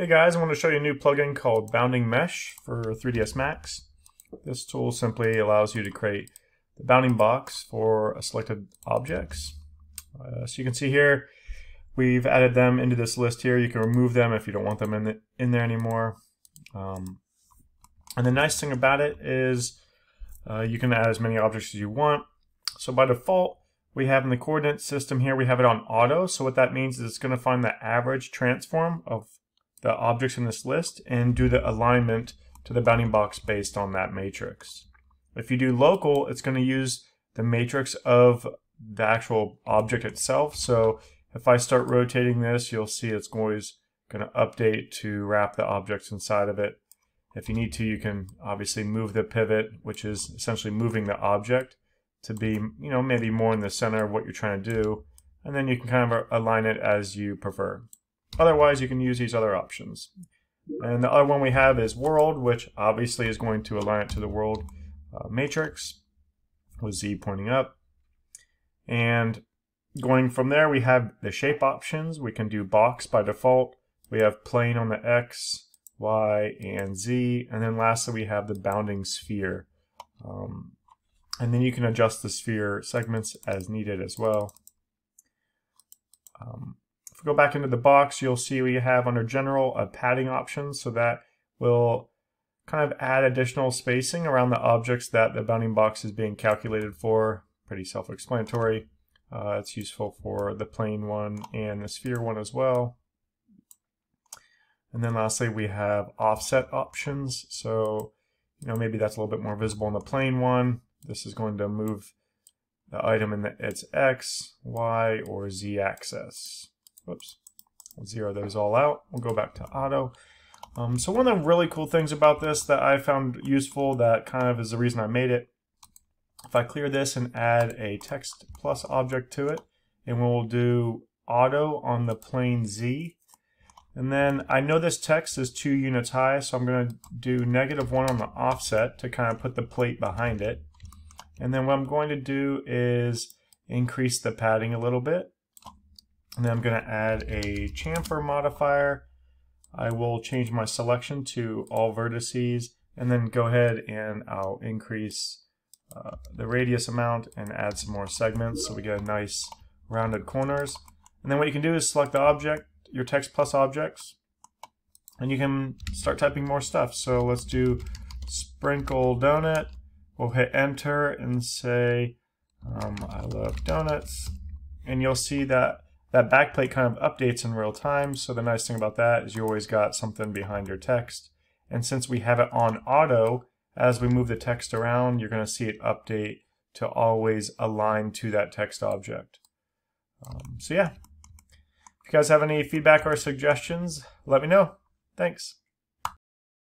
Hey guys, I want to show you a new plugin called Bounding Mesh for 3ds Max. This tool simply allows you to create the bounding box for selected objects. Uh, so you can see here, we've added them into this list here. You can remove them if you don't want them in, the, in there anymore. Um, and the nice thing about it is uh, you can add as many objects as you want. So by default, we have in the coordinate system here, we have it on auto. So what that means is it's going to find the average transform of the objects in this list and do the alignment to the bounding box based on that matrix. If you do local, it's going to use the matrix of the actual object itself. So if I start rotating this, you'll see it's always going to update to wrap the objects inside of it. If you need to, you can obviously move the pivot, which is essentially moving the object to be, you know, maybe more in the center of what you're trying to do. And then you can kind of align it as you prefer. Otherwise, you can use these other options. And the other one we have is world, which obviously is going to align it to the world uh, matrix with Z pointing up. And going from there, we have the shape options. We can do box by default. We have plane on the X, Y, and Z. And then lastly, we have the bounding sphere. Um, and then you can adjust the sphere segments as needed as well. Um, go back into the box, you'll see we have under general a padding option. So that will kind of add additional spacing around the objects that the bounding box is being calculated for. Pretty self-explanatory. Uh, it's useful for the plane one and the sphere one as well. And then lastly, we have offset options. So, you know, maybe that's a little bit more visible in the plane one. This is going to move the item in the, its X, Y, or Z axis. Whoops. I'll zero those all out. We'll go back to auto. Um, so one of the really cool things about this that I found useful that kind of is the reason I made it, if I clear this and add a text plus object to it, and we'll do auto on the plane Z, and then I know this text is two units high, so I'm going to do negative one on the offset to kind of put the plate behind it. And then what I'm going to do is increase the padding a little bit. And then I'm going to add a chamfer modifier. I will change my selection to all vertices and then go ahead and I'll increase uh, the radius amount and add some more segments so we get a nice rounded corners. And then what you can do is select the object, your text plus objects, and you can start typing more stuff. So let's do sprinkle donut. We'll hit enter and say, um, I love donuts. And you'll see that that backplate kind of updates in real time. So the nice thing about that is you always got something behind your text. And since we have it on auto, as we move the text around, you're going to see it update to always align to that text object. Um, so yeah, if you guys have any feedback or suggestions, let me know. Thanks.